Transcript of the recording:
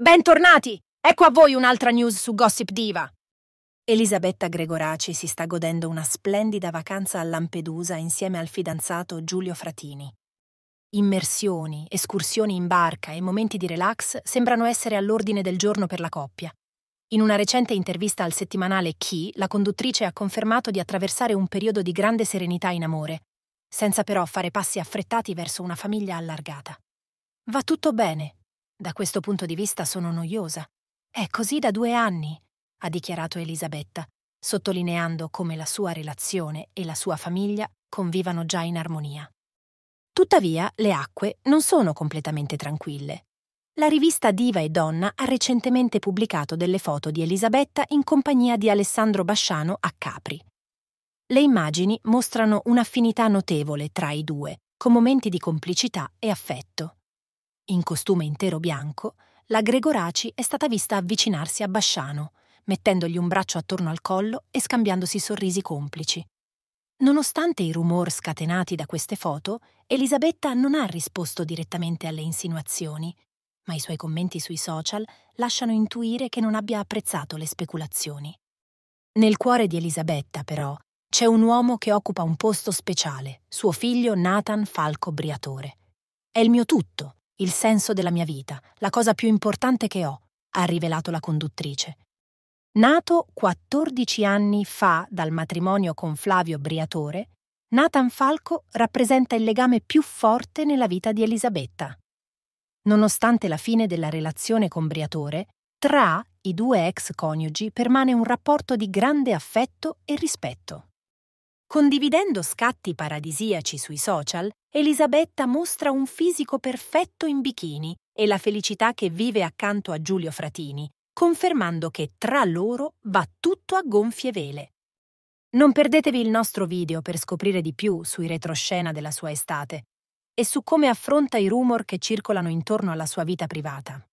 Bentornati! Ecco a voi un'altra news su Gossip Diva. Elisabetta Gregoraci si sta godendo una splendida vacanza a Lampedusa insieme al fidanzato Giulio Fratini. Immersioni, escursioni in barca e momenti di relax sembrano essere all'ordine del giorno per la coppia. In una recente intervista al settimanale Chi, la conduttrice ha confermato di attraversare un periodo di grande serenità in amore, senza però fare passi affrettati verso una famiglia allargata. Va tutto bene, da questo punto di vista sono noiosa. È così da due anni, ha dichiarato Elisabetta, sottolineando come la sua relazione e la sua famiglia convivano già in armonia. Tuttavia, le acque non sono completamente tranquille. La rivista Diva e Donna ha recentemente pubblicato delle foto di Elisabetta in compagnia di Alessandro Basciano a Capri. Le immagini mostrano un'affinità notevole tra i due, con momenti di complicità e affetto. In costume intero bianco, la Gregoraci è stata vista avvicinarsi a Basciano, mettendogli un braccio attorno al collo e scambiandosi sorrisi complici. Nonostante i rumor scatenati da queste foto, Elisabetta non ha risposto direttamente alle insinuazioni, ma i suoi commenti sui social lasciano intuire che non abbia apprezzato le speculazioni. Nel cuore di Elisabetta, però, c'è un uomo che occupa un posto speciale, suo figlio Nathan Falco Briatore. È il mio tutto, il senso della mia vita, la cosa più importante che ho, ha rivelato la conduttrice. Nato 14 anni fa dal matrimonio con Flavio Briatore, Nathan Falco rappresenta il legame più forte nella vita di Elisabetta. Nonostante la fine della relazione con Briatore, tra i due ex coniugi permane un rapporto di grande affetto e rispetto. Condividendo scatti paradisiaci sui social, Elisabetta mostra un fisico perfetto in bikini e la felicità che vive accanto a Giulio Fratini, confermando che tra loro va tutto a gonfie vele. Non perdetevi il nostro video per scoprire di più sui retroscena della sua estate e su come affronta i rumor che circolano intorno alla sua vita privata.